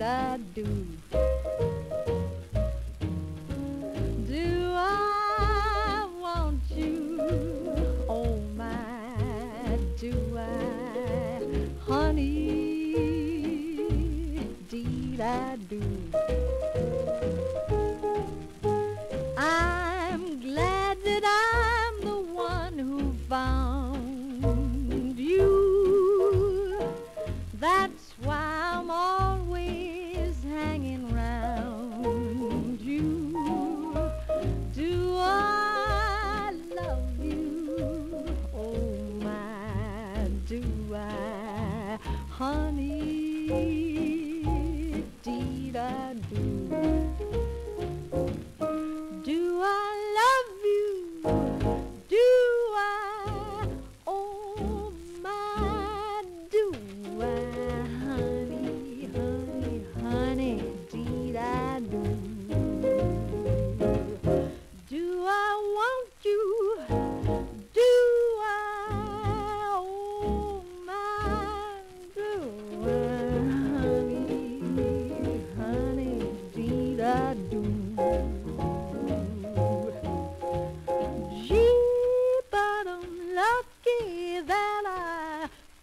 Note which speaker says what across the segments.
Speaker 1: indeed do. Do I want you? Oh my, do I, honey? Indeed I do. do I, honey?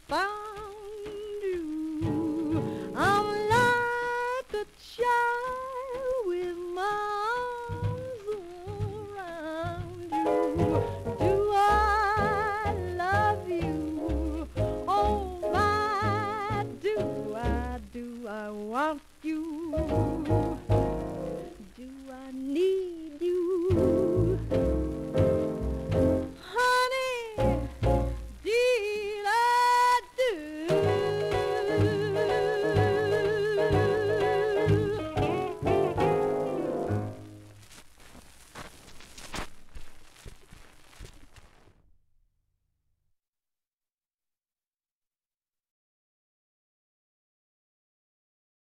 Speaker 1: found you. I'm like a child with my arms around you. Do I love you? Oh, I do, I do, I want you. Do I need